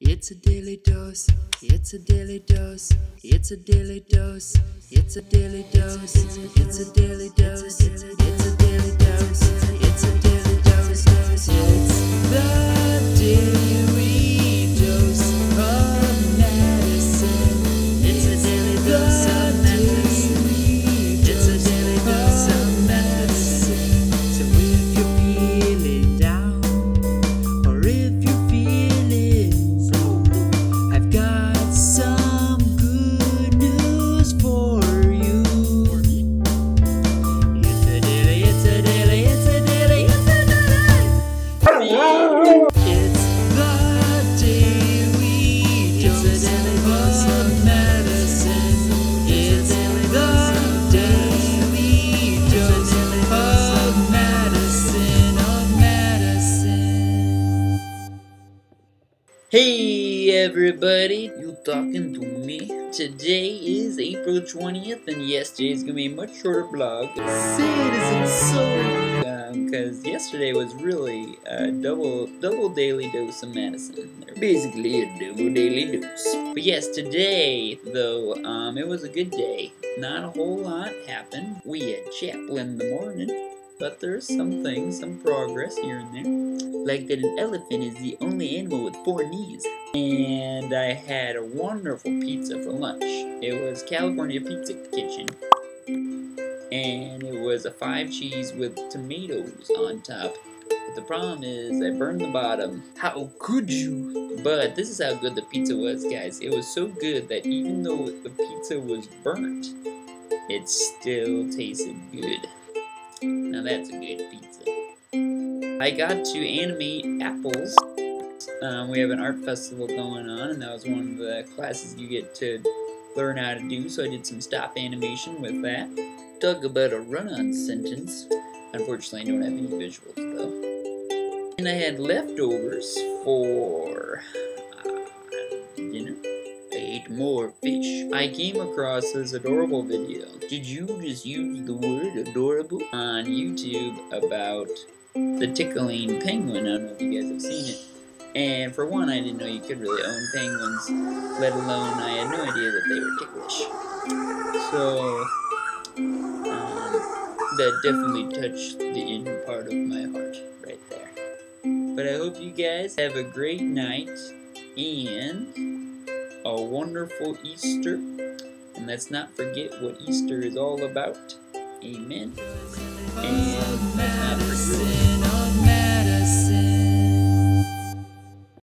It's a daily dose. It's a daily dose. It's a daily dose. It's a daily dose. It's a daily dose. It's a daily dose. It's a daily Hey everybody, you talking to me? Today is April 20th and yesterday's gonna be a much shorter vlog. Citizen Soul! Because yesterday was really a double double daily dose of Madison. Basically a double daily dose. But yes, today though, um, it was a good day. Not a whole lot happened. We had chapel in the morning, but there's some things, some progress here and there like that an elephant is the only animal with four knees. And I had a wonderful pizza for lunch. It was California Pizza Kitchen. And it was a five cheese with tomatoes on top. But the problem is I burned the bottom. How could you? But this is how good the pizza was, guys. It was so good that even though the pizza was burnt, it still tasted good. Now that's a good pizza. I got to animate apples. Um, we have an art festival going on, and that was one of the classes you get to learn how to do. So I did some stop animation with that. Talk about a run-on sentence. Unfortunately, I don't have any visuals though. And I had leftovers for uh, dinner. More fish. I came across this adorable video. Did you just use the word adorable on YouTube about the tickling penguin. I don't know if you guys have seen it. And for one, I didn't know you could really own penguins, let alone I had no idea that they were ticklish. So, um, that definitely touched the inner part of my heart right there. But I hope you guys have a great night and a wonderful Easter. And let's not forget what Easter is all about. Amen.